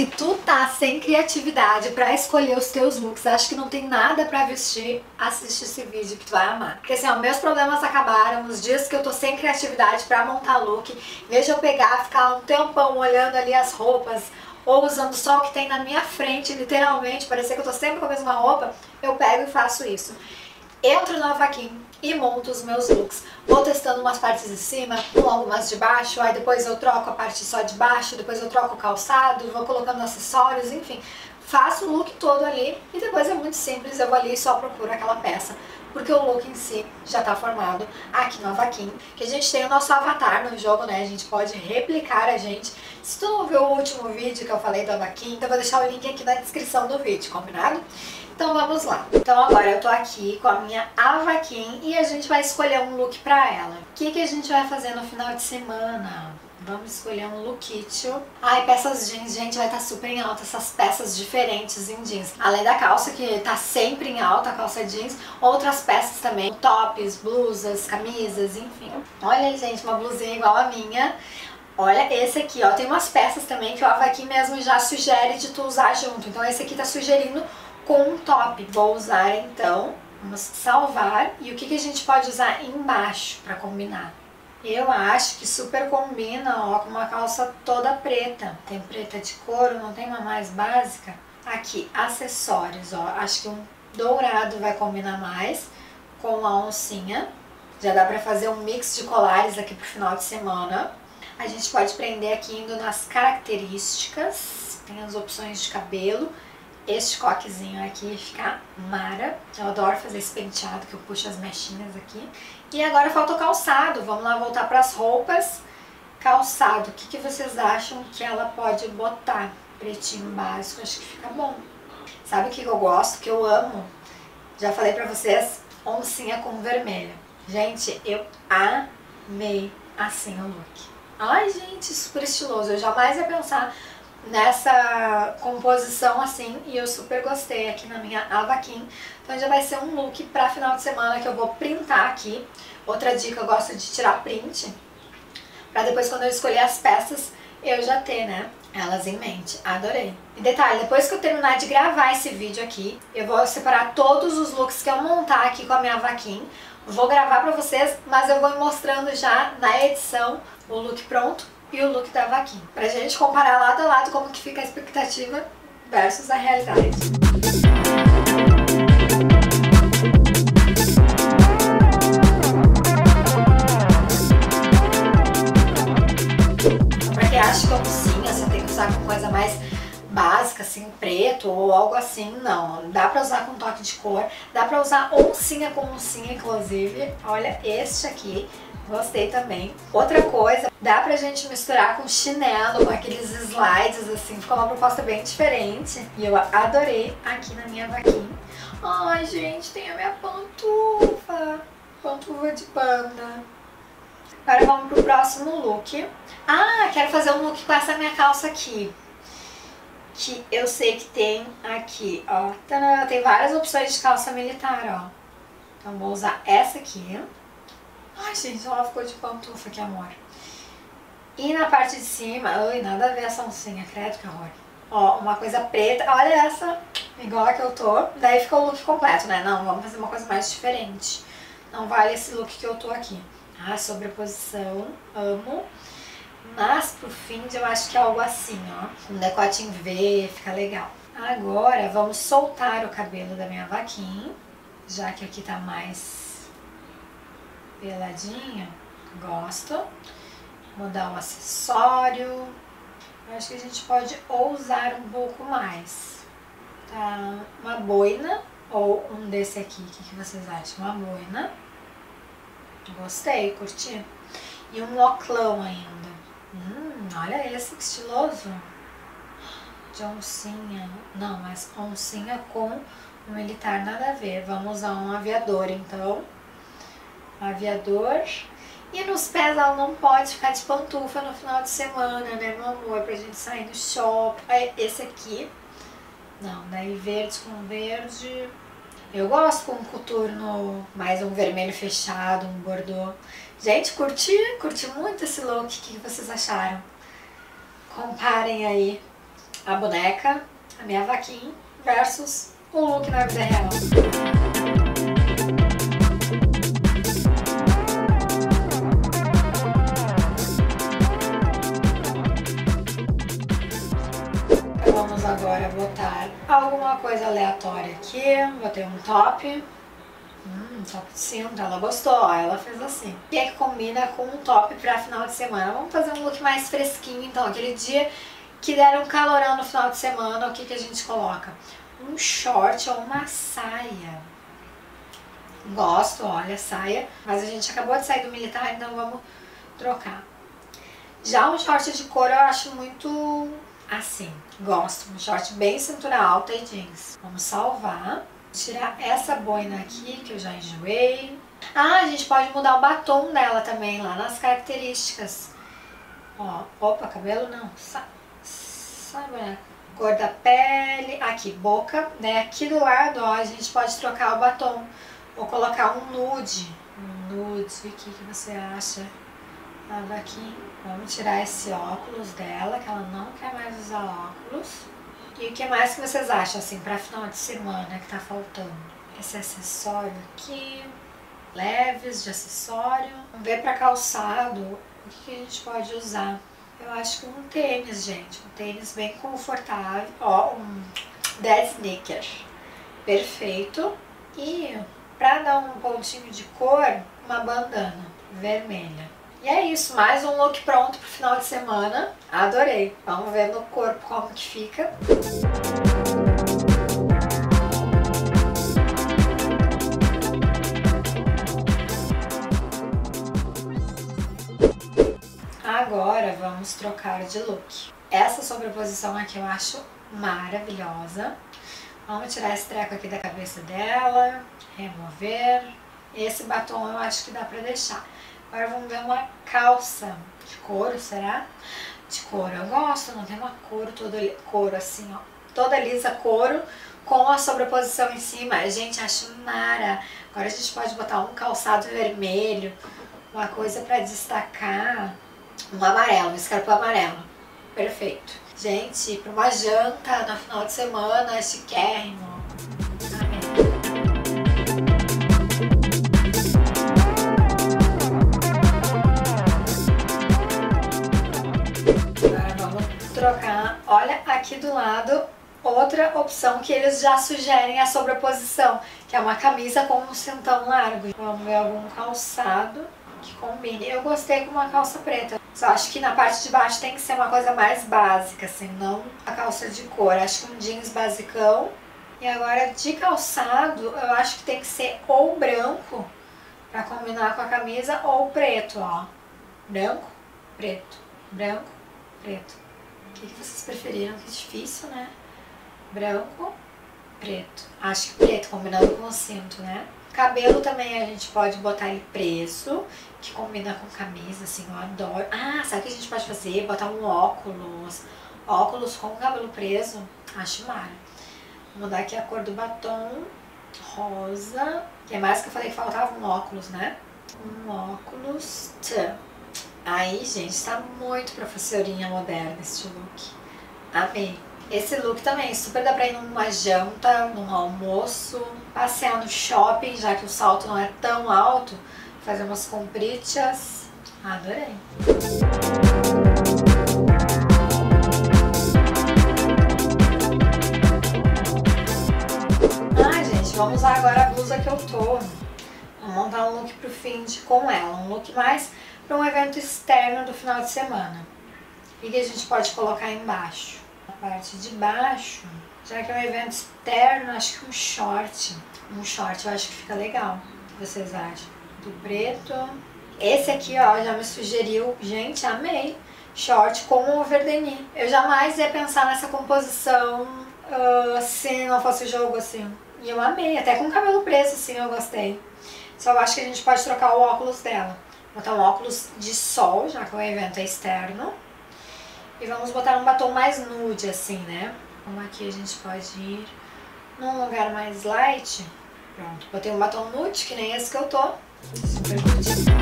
Se tu tá sem criatividade para escolher os teus looks, acho que não tem nada para vestir, assiste esse vídeo que tu vai amar. Porque assim, ó, meus problemas acabaram, os dias que eu tô sem criatividade para montar look, de eu pegar, ficar um tempão olhando ali as roupas, ou usando só o que tem na minha frente, literalmente, parecer que eu tô sempre com a mesma roupa, eu pego e faço isso. Entro na Vaquim e monto os meus looks. Vou testando umas partes de cima, algumas de baixo, aí depois eu troco a parte só de baixo, depois eu troco o calçado, vou colocando acessórios, enfim. Faço o look todo ali e depois é muito simples, eu vou ali e só procuro aquela peça. Porque o look em si já está formado aqui no Avaquim. Que a gente tem o nosso avatar no jogo, né? A gente pode replicar a gente. Se tu não viu o último vídeo que eu falei do Avaquim, então eu vou deixar o link aqui na descrição do vídeo, combinado? Então vamos lá. Então agora eu tô aqui com a minha Avaquim e a gente vai escolher um look pra ela. O que, que a gente vai fazer no final de semana? Vamos escolher um lookitio. Ai, peças jeans, gente, vai estar tá super em alta essas peças diferentes em jeans. Além da calça, que tá sempre em alta, a calça jeans, outras peças também. Tops, blusas, camisas, enfim. Olha, gente, uma blusinha igual a minha. Olha, esse aqui, ó, tem umas peças também que o Avaquim mesmo já sugere de tu usar junto. Então esse aqui tá sugerindo com um top. Vou usar então, vamos salvar. E o que, que a gente pode usar embaixo para combinar? Eu acho que super combina ó, com uma calça toda preta. Tem preta de couro, não tem uma mais básica? Aqui, acessórios, ó. Acho que um dourado vai combinar mais com a oncinha. Já dá pra fazer um mix de colares aqui pro final de semana. A gente pode prender aqui indo nas características. Tem as opções de cabelo este coquezinho aqui fica mara. Eu adoro fazer esse penteado que eu puxo as mechinhas aqui. E agora falta o calçado. Vamos lá voltar para as roupas. Calçado, o que, que vocês acham que ela pode botar? Pretinho básico, acho que fica bom. Sabe o que eu gosto, que eu amo? Já falei pra vocês, oncinha com vermelho. Gente, eu amei assim o look. Ai, gente, super estiloso. Eu jamais ia pensar nessa composição assim e eu super gostei aqui na minha Avaquim. Então já vai ser um look pra final de semana que eu vou printar aqui. Outra dica, eu gosto de tirar print pra depois quando eu escolher as peças eu já ter, né, elas em mente. Adorei. E detalhe, depois que eu terminar de gravar esse vídeo aqui, eu vou separar todos os looks que eu montar aqui com a minha Avaquim. Vou gravar pra vocês, mas eu vou mostrando já na edição o look pronto e o look da vaquinha. Pra gente comparar lado a lado como que fica a expectativa versus a realidade. Pra quem acha que oncinha você tem que usar com coisa mais básica, assim, preto ou algo assim, não. Dá pra usar com toque de cor, dá pra usar oncinha com oncinha, inclusive. Olha este aqui, Gostei também. Outra coisa, dá pra gente misturar com chinelo, com aqueles slides, assim, ficou uma proposta bem diferente. E eu adorei aqui na minha vaquinha. Ai, gente, tem a minha pantufa. Pantufa de panda. Agora vamos pro próximo look. Ah, quero fazer um look com essa minha calça aqui. Que eu sei que tem aqui, ó. Tem várias opções de calça militar, ó. Então vou usar essa aqui. Ai, gente, ela ficou de pantufa, que amor. E na parte de cima, ai, nada a ver essa oncinha, credo que horror. Ó, uma coisa preta, olha essa, igual a que eu tô. Daí ficou o look completo, né? Não, vamos fazer uma coisa mais diferente. Não vale esse look que eu tô aqui. Ah, sobreposição, amo. Mas pro fim eu acho que é algo assim, ó. Um decote em V, fica legal. Agora vamos soltar o cabelo da minha vaquinha, já que aqui tá mais peladinha, gosto. Mudar um acessório. Acho que a gente pode ousar um pouco mais. Tá? Uma boina ou um desse aqui, o que, que vocês acham? Uma boina. Gostei, curti. E um oclão ainda. Hum, olha esse que estiloso. De oncinha. Não, mas oncinha com um militar nada a ver. Vamos usar um aviador, então aviador. E nos pés ela não pode ficar de pantufa no final de semana, né, meu amor? Pra gente sair no shopping. Esse aqui, não, daí verde com verde. Eu gosto com um coturno, mais um vermelho fechado, um bordô. Gente, curti, curti muito esse look. O que vocês acharam? Comparem aí a boneca, a minha vaquinha, versus o look na vida real. Alguma coisa aleatória aqui. Botei um top. Hum, top de cinto, ela gostou, ó, ela fez assim. E é que combina com um top pra final de semana. Vamos fazer um look mais fresquinho, então. Aquele dia que deram um calorão no final de semana, o que, que a gente coloca? Um short ou uma saia. Gosto, olha, saia. Mas a gente acabou de sair do militar, então vamos trocar. Já um short de couro eu acho muito assim. Gosto. Um short bem cintura alta e jeans. Vamos salvar. Tirar essa boina aqui, que eu já enjoei. Ah, a gente pode mudar o batom dela também, lá nas características. Ó, opa, cabelo não. Sai, boneca. Cor da pele, aqui, boca, né? Aqui do lado, ó, a gente pode trocar o batom. Ou colocar um nude. Um nude, o que, que você acha? Aqui. Vamos tirar esse óculos dela, que ela não quer mais usar óculos. E o que mais que vocês acham, assim, pra final de semana que tá faltando? Esse acessório aqui, leves de acessório. Vamos ver pra calçado, o que, que a gente pode usar? Eu acho que um tênis, gente. Um tênis bem confortável. Ó, um dead sneaker. Perfeito. E pra dar um pontinho de cor, uma bandana vermelha. E é isso, mais um look pronto pro final de semana. Adorei. Vamos ver no corpo como que fica. Agora vamos trocar de look. Essa sobreposição aqui eu acho maravilhosa. Vamos tirar esse treco aqui da cabeça dela, remover. Esse batom eu acho que dá pra deixar. Agora vamos ver uma calça de couro, será? De couro. Eu gosto, não tem uma couro toda couro assim, ó. Toda lisa couro com a sobreposição em cima. Gente, acho mara. Agora a gente pode botar um calçado vermelho, uma coisa pra destacar. Um amarelo, um escarpão amarelo. Perfeito. Gente, pra uma janta no final de semana, chiquérrimo. Olha aqui do lado outra opção que eles já sugerem a sobreposição, que é uma camisa com um cintão largo. Vamos ver algum calçado que combine. Eu gostei com uma calça preta. Só acho que na parte de baixo tem que ser uma coisa mais básica, assim, não a calça de cor. Acho que um jeans basicão. E agora de calçado, eu acho que tem que ser ou branco, pra combinar com a camisa, ou preto, ó. Branco, preto, branco, preto. O que, vocês preferiram? Que difícil, né? Branco, preto. Acho que preto, combinando com o cinto, né? Cabelo também a gente pode botar ele preso, que combina com camisa, assim, eu adoro. Ah, sabe o que a gente pode fazer? Botar um óculos. Óculos com cabelo preso. Acho mara. Vou mudar aqui a cor do batom. Rosa. Que é mais que eu falei que faltava um óculos, né? Um óculos. Tchau. Aí, gente, tá muito professorinha moderna este look. Amei. Esse look também super dá pra ir numa janta, num almoço, passear no shopping, já que o salto não é tão alto, fazer umas compritas. Adorei. Ah, gente, vamos usar agora a blusa que eu tô. Vamos montar um look pro fim de com ela, um look mais para um evento externo do final de semana. E que a gente pode colocar embaixo. Na parte de baixo, já que é um evento externo, acho que um short. Um short eu acho que fica legal. O que vocês acham? Do preto. Esse aqui, ó, já me sugeriu. Gente, amei. Short com o overdeni. Eu jamais ia pensar nessa composição uh, se não fosse jogo assim. E eu amei, até com cabelo preso, assim, eu gostei. Só acho que a gente pode trocar o óculos dela botar um óculos de sol, já que o evento é externo. E vamos botar um batom mais nude, assim, né? Como aqui a gente pode ir num lugar mais light. Pronto, botei um batom nude, que nem esse que eu tô. Super curtindo.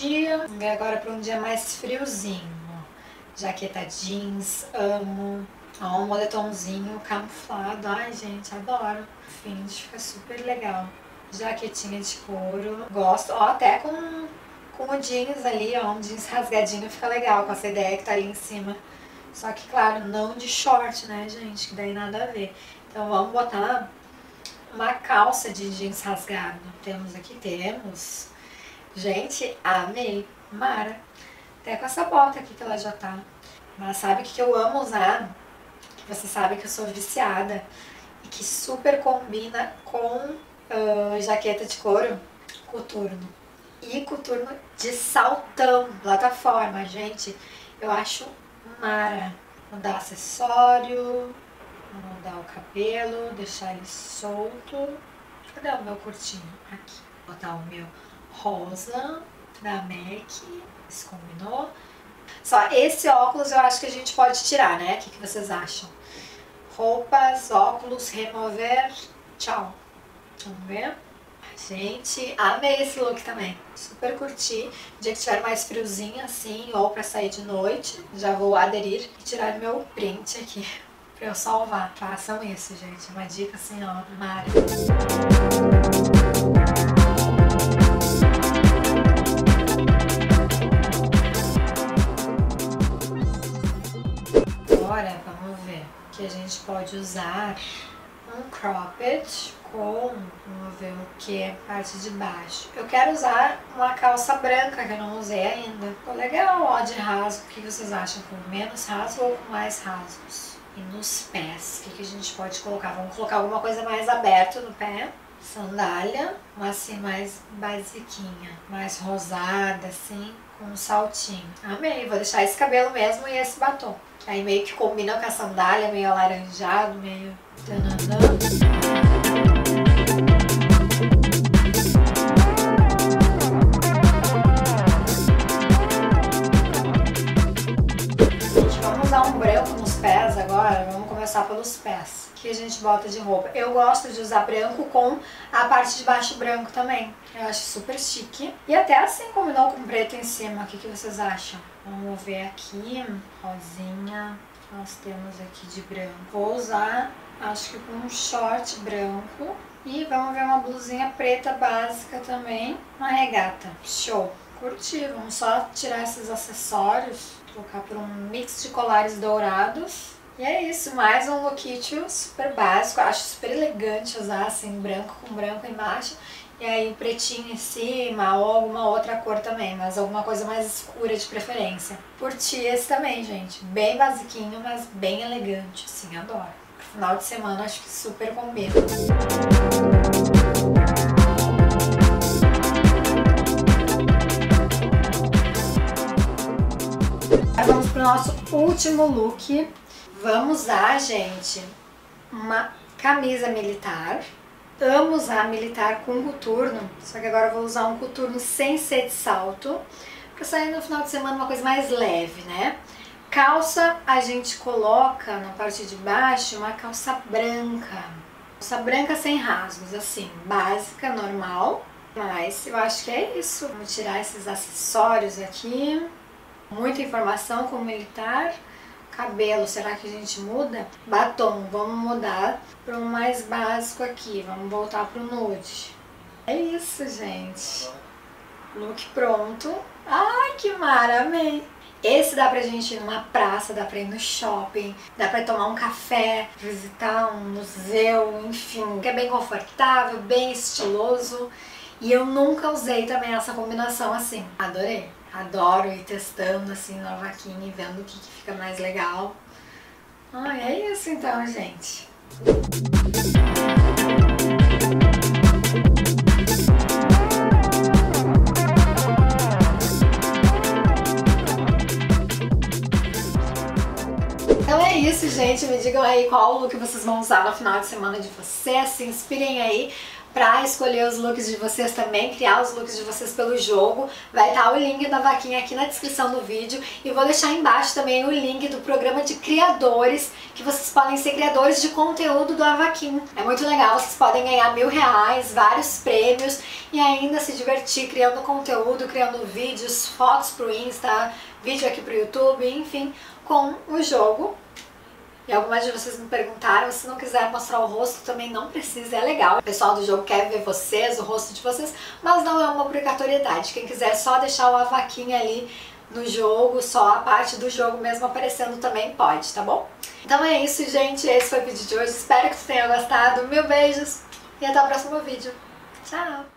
Dia, e agora para um dia mais friozinho. Jaqueta jeans, amo. Ó, um moletomzinho camuflado. Ai, gente, adoro. Fim, fica super legal. Jaquetinha de couro. Gosto. Ó, até com, com o jeans ali, ó. Um jeans rasgadinho fica legal com essa ideia que tá ali em cima. Só que, claro, não de short, né, gente? Que daí nada a ver. Então vamos botar uma calça de jeans rasgado. Temos aqui, temos. Gente, amei. Mara. Até com essa bota aqui que ela já tá. Mas sabe o que eu amo usar? Que você sabe que eu sou viciada. E que super combina com uh, jaqueta de couro. Coturno. E coturno de saltão, plataforma, gente. Eu acho mara. Mudar acessório, mudar o cabelo, deixar ele solto. Cadê o meu curtinho? Aqui. Botar o meu rosa da MAC. Esse combinou. Só esse óculos eu acho que a gente pode tirar, né? O que, que vocês acham? Roupas, óculos, remover. Tchau. Vamos ver? Gente, amei esse look também. Super curti. Dia que tiver mais friozinho assim, ou pra sair de noite, já vou aderir e tirar meu print aqui pra eu salvar. Façam isso, gente. Uma dica assim, ó, Mari. Agora, vamos ver que a gente pode usar um cropped com, vamos ver o que, parte de baixo. Eu quero usar uma calça branca que eu não usei ainda. Ficou legal, ó, de rasgo. O que vocês acham? Com menos rasgo ou com mais rasgos? E nos pés, o que, que a gente pode colocar? Vamos colocar alguma coisa mais aberta no pé. Sandália, mas assim mais basiquinha, mais rosada, assim, um saltinho. Amei, vou deixar esse cabelo mesmo e esse batom. Aí meio que combina com a sandália, meio alaranjado, meio... Gente, vamos dar um branco nos pés agora, vamos começar pelos pés. Que a gente bota de roupa. Eu gosto de usar branco com a parte de baixo branco também. Eu acho super chique. E até assim combinou com preto em cima. O que, que vocês acham? Vamos ver aqui. Rosinha. Nós temos aqui de branco. Vou usar, acho que com um short branco. E vamos ver uma blusinha preta básica também. Uma regata. Show. Curti. Vamos só tirar esses acessórios. Trocar por um mix de colares dourados. E é isso, mais um lookitio super básico, acho super elegante usar assim, branco com branco embaixo e aí pretinho em cima ou alguma outra cor também, mas alguma coisa mais escura de preferência. Curti esse também, gente, bem basiquinho, mas bem elegante, assim, adoro. Pro final de semana acho que super combina. Aí vamos pro nosso último look, Vamos usar, gente, uma camisa militar. Amo usar militar com coturno, só que agora eu vou usar um coturno sem ser de salto, para sair no final de semana uma coisa mais leve, né? Calça, a gente coloca na parte de baixo uma calça branca. Calça branca sem rasgos, assim, básica, normal. Mas eu acho que é isso. Vamos tirar esses acessórios aqui. Muita informação com militar. Cabelo, será que a gente muda? Batom, vamos mudar para um mais básico aqui. Vamos voltar pro nude. É isso, gente. Look pronto. Ai, que mara, amei. Esse dá pra gente ir numa praça, dá pra ir no shopping, dá pra tomar um café, visitar um museu, enfim. Que é bem confortável, bem estiloso. E eu nunca usei também essa combinação assim. Adorei. Adoro ir testando assim na vaquinha e vendo o que, que fica mais legal. Ah, é isso então, gente. Então é isso, gente. Me digam aí qual look vocês vão usar no final de semana de vocês. Se inspirem aí para escolher os looks de vocês também, criar os looks de vocês pelo jogo. Vai estar o link da vaquinha aqui na descrição do vídeo e vou deixar embaixo também o link do programa de criadores, que vocês podem ser criadores de conteúdo do Avaquim. É muito legal, vocês podem ganhar mil reais, vários prêmios e ainda se divertir criando conteúdo, criando vídeos, fotos pro Insta, vídeo aqui pro YouTube, enfim, com o jogo e algumas de vocês me perguntaram, se não quiser mostrar o rosto também não precisa, é legal. O pessoal do jogo quer ver vocês, o rosto de vocês, mas não é uma obrigatoriedade. Quem quiser só deixar o avaquinha ali no jogo, só a parte do jogo mesmo aparecendo também pode, tá bom? Então é isso, gente. Esse foi o vídeo de hoje. Espero que você tenha gostado. Mil beijos e até o próximo vídeo. Tchau!